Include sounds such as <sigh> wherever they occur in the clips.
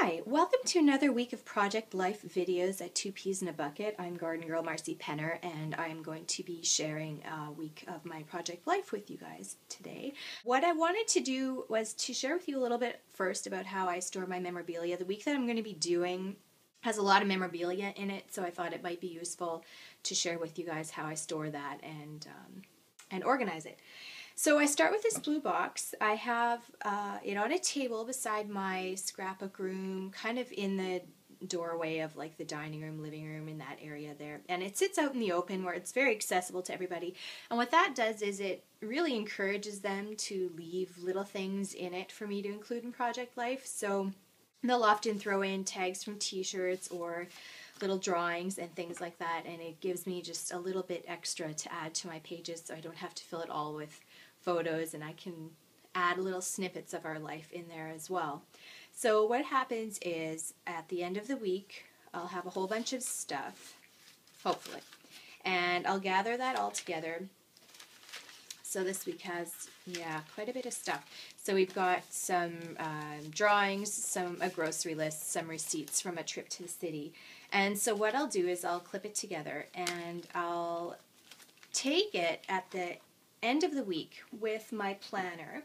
Hi, welcome to another week of Project Life videos at Two Peas in a Bucket. I'm Garden Girl Marcy Penner and I'm going to be sharing a week of my Project Life with you guys today. What I wanted to do was to share with you a little bit first about how I store my memorabilia. The week that I'm going to be doing has a lot of memorabilia in it, so I thought it might be useful to share with you guys how I store that and, um, and organize it. So I start with this blue box. I have uh, it on a table beside my scrapbook room, kind of in the doorway of like the dining room, living room, in that area there. And it sits out in the open where it's very accessible to everybody. And what that does is it really encourages them to leave little things in it for me to include in Project Life. So they'll often throw in tags from t-shirts or little drawings and things like that and it gives me just a little bit extra to add to my pages so I don't have to fill it all with photos and I can add little snippets of our life in there as well. So what happens is at the end of the week, I'll have a whole bunch of stuff, hopefully, and I'll gather that all together. So this week has, yeah, quite a bit of stuff. So we've got some um, drawings, some a grocery list, some receipts from a trip to the city. And so what I'll do is I'll clip it together and I'll take it at the end of the week with my planner,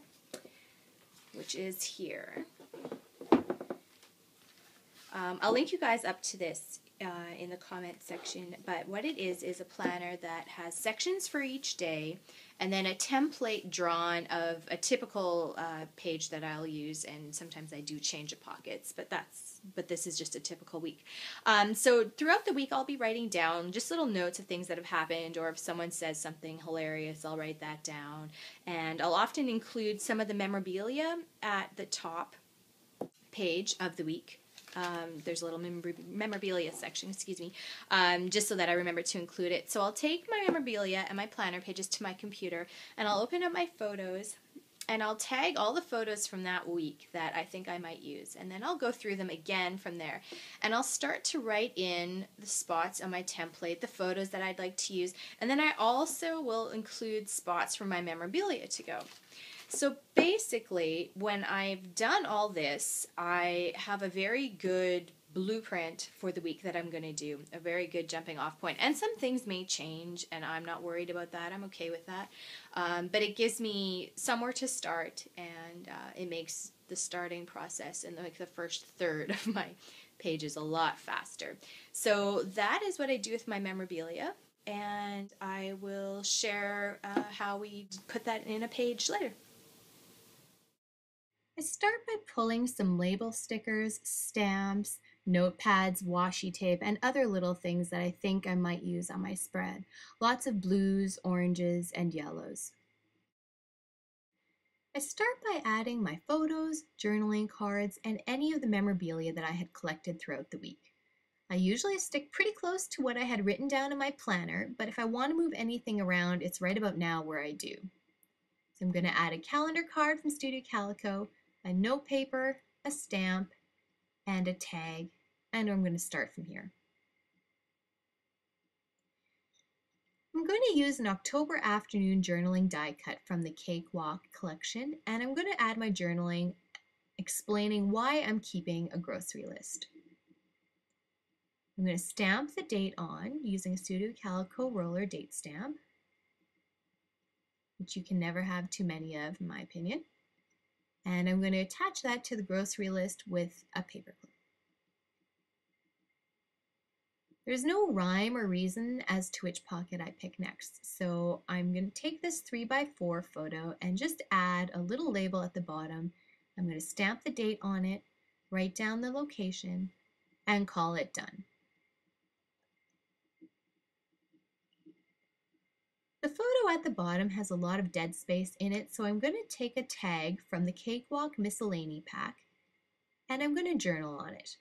which is here. Um, I'll link you guys up to this uh, in the comment section, but what it is is a planner that has sections for each day and then a template drawn of a typical uh, page that I'll use, and sometimes I do change the pockets, but that's but this is just a typical week. Um, so throughout the week, I'll be writing down just little notes of things that have happened, or if someone says something hilarious, I'll write that down, and I'll often include some of the memorabilia at the top page of the week. Um, there's a little memorabilia section, excuse me, um, just so that I remember to include it. So I'll take my memorabilia and my planner pages to my computer and I'll open up my photos and I'll tag all the photos from that week that I think I might use. And then I'll go through them again from there. And I'll start to write in the spots on my template, the photos that I'd like to use. And then I also will include spots for my memorabilia to go. So basically, when I've done all this, I have a very good blueprint for the week that I'm going to do, a very good jumping off point. And some things may change, and I'm not worried about that. I'm okay with that. Um, but it gives me somewhere to start, and uh, it makes the starting process and like the first third <laughs> of my pages a lot faster. So that is what I do with my memorabilia, and I will share uh, how we put that in a page later. I start by pulling some label stickers, stamps, notepads, washi tape, and other little things that I think I might use on my spread. Lots of blues, oranges, and yellows. I start by adding my photos, journaling cards, and any of the memorabilia that I had collected throughout the week. I usually stick pretty close to what I had written down in my planner, but if I want to move anything around, it's right about now where I do. So I'm going to add a calendar card from Studio Calico, a note paper, a stamp, and a tag, and I'm going to start from here. I'm going to use an October afternoon journaling die cut from the Cakewalk collection, and I'm going to add my journaling explaining why I'm keeping a grocery list. I'm going to stamp the date on using a Studio Calico roller date stamp, which you can never have too many of in my opinion. And I'm going to attach that to the grocery list with a paper clip. There's no rhyme or reason as to which pocket I pick next, so I'm going to take this 3x4 photo and just add a little label at the bottom. I'm going to stamp the date on it, write down the location, and call it done. Photo at the bottom has a lot of dead space in it, so I'm going to take a tag from the Cakewalk Miscellany pack and I'm going to journal on it.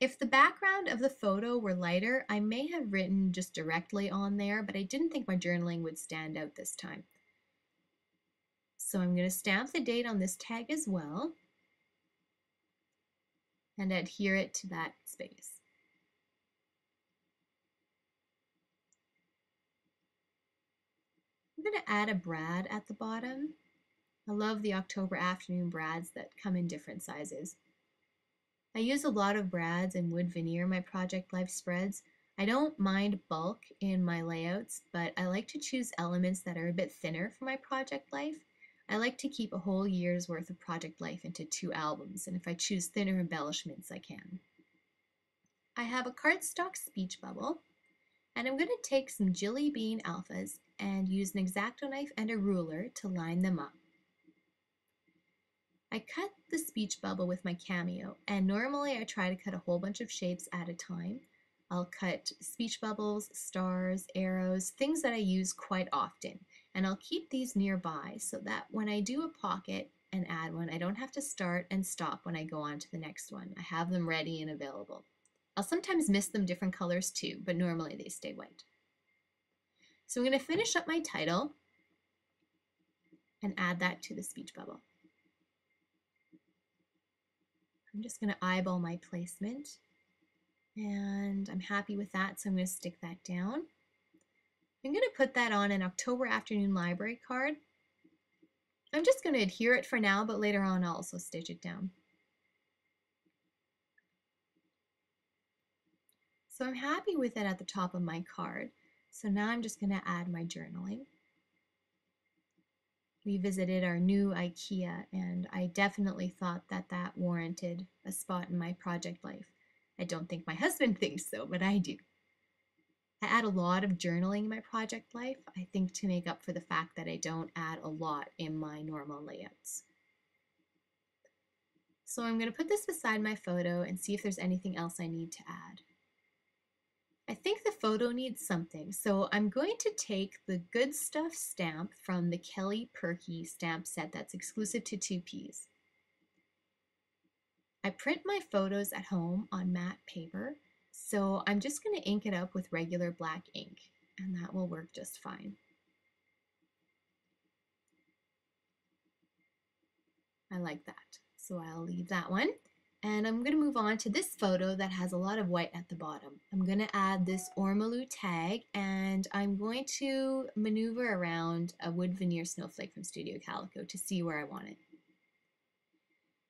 If the background of the photo were lighter, I may have written just directly on there, but I didn't think my journaling would stand out this time. So I'm going to stamp the date on this tag as well and adhere it to that space. I'm going to add a brad at the bottom. I love the October afternoon brads that come in different sizes. I use a lot of brads and wood veneer in my Project Life spreads. I don't mind bulk in my layouts, but I like to choose elements that are a bit thinner for my Project Life. I like to keep a whole year's worth of Project Life into two albums, and if I choose thinner embellishments, I can. I have a cardstock speech bubble, and I'm going to take some Jelly Bean Alphas and use an X-Acto knife and a ruler to line them up. I cut the speech bubble with my Cameo, and normally I try to cut a whole bunch of shapes at a time. I'll cut speech bubbles, stars, arrows, things that I use quite often, and I'll keep these nearby so that when I do a pocket and add one, I don't have to start and stop when I go on to the next one. I have them ready and available. I'll sometimes miss them different colors too, but normally they stay white. So I'm going to finish up my title and add that to the speech bubble. I'm just going to eyeball my placement and I'm happy with that so I'm going to stick that down. I'm going to put that on an October afternoon library card. I'm just going to adhere it for now but later on I'll also stitch it down. So I'm happy with it at the top of my card. So now I'm just going to add my journaling. We visited our new IKEA and I definitely thought that that warranted a spot in my project life. I don't think my <laughs> husband thinks so, but I do. I add a lot of journaling in my project life, I think to make up for the fact that I don't add a lot in my normal layouts. So I'm going to put this beside my photo and see if there's anything else I need to add. I think the photo needs something, so I'm going to take the Good Stuff stamp from the Kelly Purkey stamp set that's exclusive to 2Ps. I print my photos at home on matte paper, so I'm just going to ink it up with regular black ink, and that will work just fine. I like that, so I'll leave that one. And I'm going to move on to this photo that has a lot of white at the bottom. I'm going to add this Ormolu tag and I'm going to maneuver around a wood veneer snowflake from Studio Calico to see where I want it.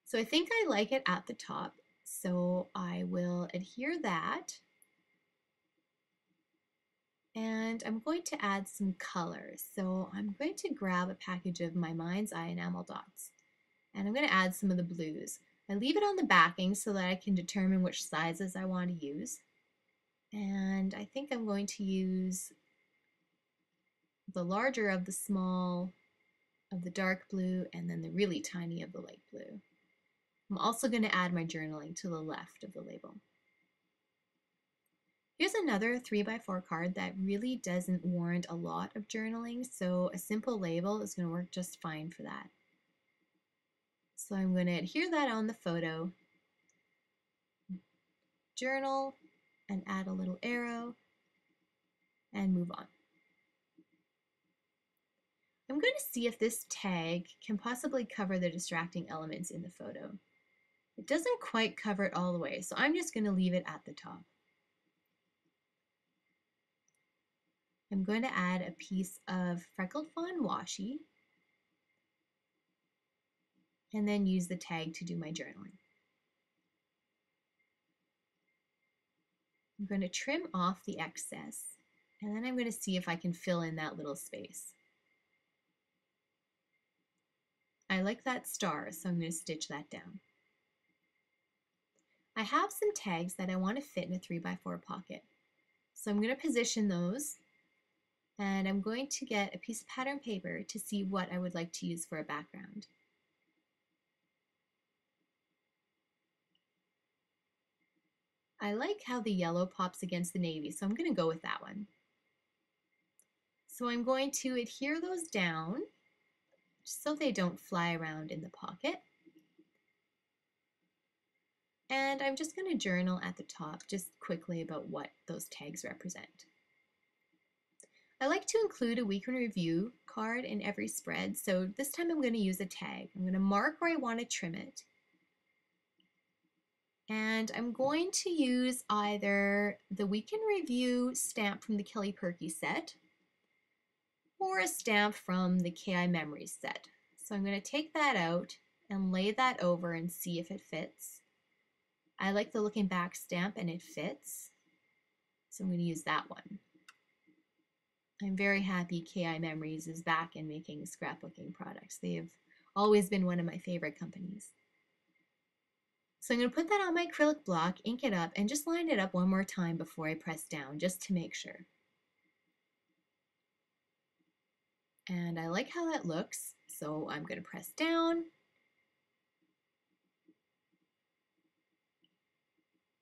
So I think I like it at the top, so I will adhere that. And I'm going to add some colors. So I'm going to grab a package of my Mind's Eye enamel dots and I'm going to add some of the blues. I leave it on the backing so that I can determine which sizes I want to use. And I think I'm going to use the larger of the small of the dark blue and then the really tiny of the light blue. I'm also going to add my journaling to the left of the label. Here's another 3x4 card that really doesn't warrant a lot of journaling, so a simple label is going to work just fine for that. So I'm going to adhere that on the photo, journal, and add a little arrow, and move on. I'm going to see if this tag can possibly cover the distracting elements in the photo. It doesn't quite cover it all the way, so I'm just going to leave it at the top. I'm going to add a piece of freckled fawn washi and then use the tag to do my journaling. I'm going to trim off the excess and then I'm going to see if I can fill in that little space. I like that star, so I'm going to stitch that down. I have some tags that I want to fit in a 3x4 pocket. So I'm going to position those and I'm going to get a piece of pattern paper to see what I would like to use for a background. I like how the yellow pops against the navy, so I'm going to go with that one. So I'm going to adhere those down so they don't fly around in the pocket. And I'm just going to journal at the top just quickly about what those tags represent. I like to include a week in review card in every spread, so this time I'm going to use a tag. I'm going to mark where I want to trim it, and I'm going to use either the Week in Review stamp from the Kelly Purkey set or a stamp from the KI Memories set. So I'm going to take that out and lay that over and see if it fits. I like the looking back stamp and it fits. So I'm going to use that one. I'm very happy KI Memories is back in making scrapbooking products. They have always been one of my favorite companies. So I'm going to put that on my acrylic block, ink it up, and just line it up one more time before I press down, just to make sure. And I like how that looks, so I'm going to press down.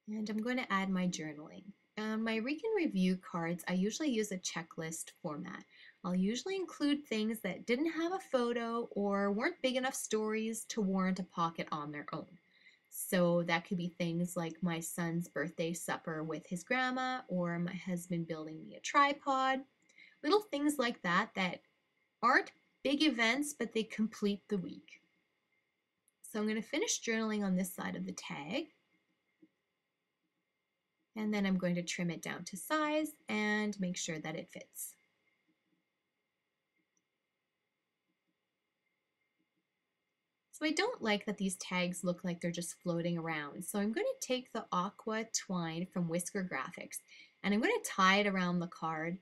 And I'm going to add my journaling. Um, my Week in Review cards, I usually use a checklist format. I'll usually include things that didn't have a photo or weren't big enough stories to warrant a pocket on their own. So that could be things like my son's birthday supper with his grandma or my husband building me a tripod. Little things like that that aren't big events, but they complete the week. So I'm going to finish journaling on this side of the tag. And then I'm going to trim it down to size and make sure that it fits. So I don't like that these tags look like they're just floating around. So I'm going to take the aqua twine from Whisker Graphics and I'm going to tie it around the card.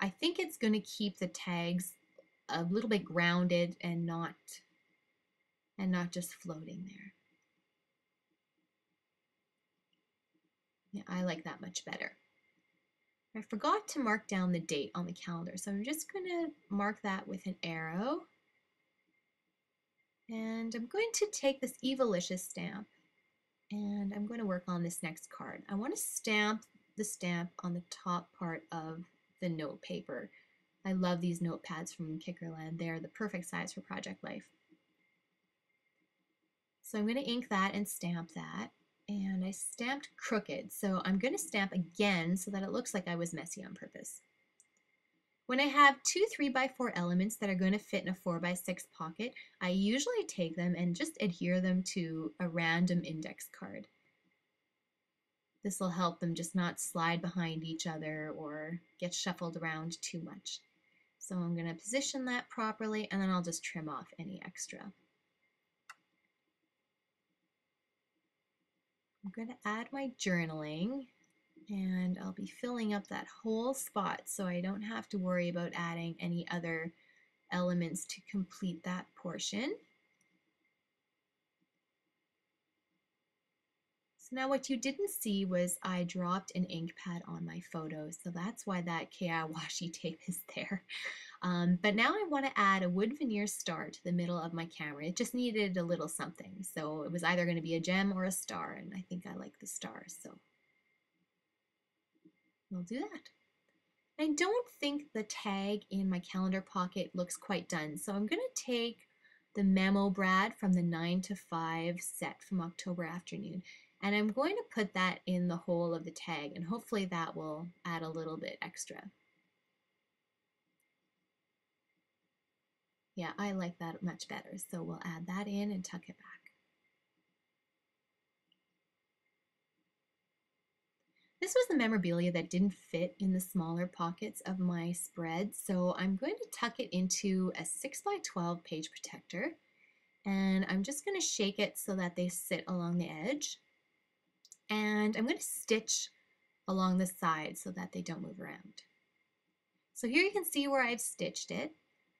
I think it's going to keep the tags a little bit grounded and not and not just floating there. Yeah, I like that much better. I forgot to mark down the date on the calendar, so I'm just going to mark that with an arrow. And I'm going to take this Evalicious stamp and I'm going to work on this next card. I want to stamp the stamp on the top part of the note paper. I love these notepads from Kikkerland. They're the perfect size for Project Life. So I'm going to ink that and stamp that and I stamped crooked. So I'm going to stamp again so that it looks like I was messy on purpose. When I have two 3x4 elements that are going to fit in a 4x6 pocket, I usually take them and just adhere them to a random index card. This will help them just not slide behind each other or get shuffled around too much. So I'm going to position that properly and then I'll just trim off any extra. I'm going to add my journaling and I'll be filling up that whole spot so I don't have to worry about adding any other elements to complete that portion. So now what you didn't see was I dropped an ink pad on my photo, so that's why that KI washi <laughs> tape is there. Um, but now I want to add a wood veneer star to the middle of my camera. It just needed a little something. So it was either going to be a gem or a star, and I think I like the star, so we'll do that. I don't think the tag in my calendar pocket looks quite done, so I'm going to take the memo brad from the 9 to 5 set from October afternoon, and I'm going to put that in the hole of the tag, and hopefully that will add a little bit extra. Yeah, I like that much better. So we'll add that in and tuck it back. This was the memorabilia that didn't fit in the smaller pockets of my spread, so I'm going to tuck it into a 6x12 page protector, and I'm just going to shake it so that they sit along the edge, and I'm going to stitch along the side so that they don't move around. So here you can see where I've stitched it,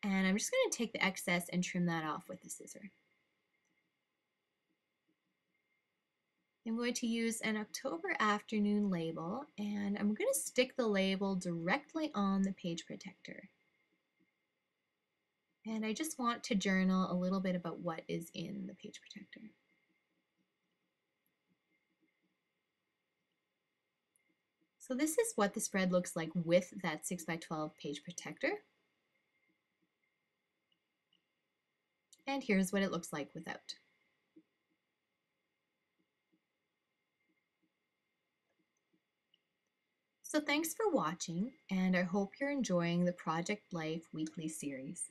and I'm just going to take the excess and trim that off with the scissor. I'm going to use an October afternoon label and I'm going to stick the label directly on the page protector. And I just want to journal a little bit about what is in the page protector. So this is what the spread looks like with that 6x12 page protector. And here's what it looks like without. So thanks for watching, and I hope you're enjoying the Project Life weekly series.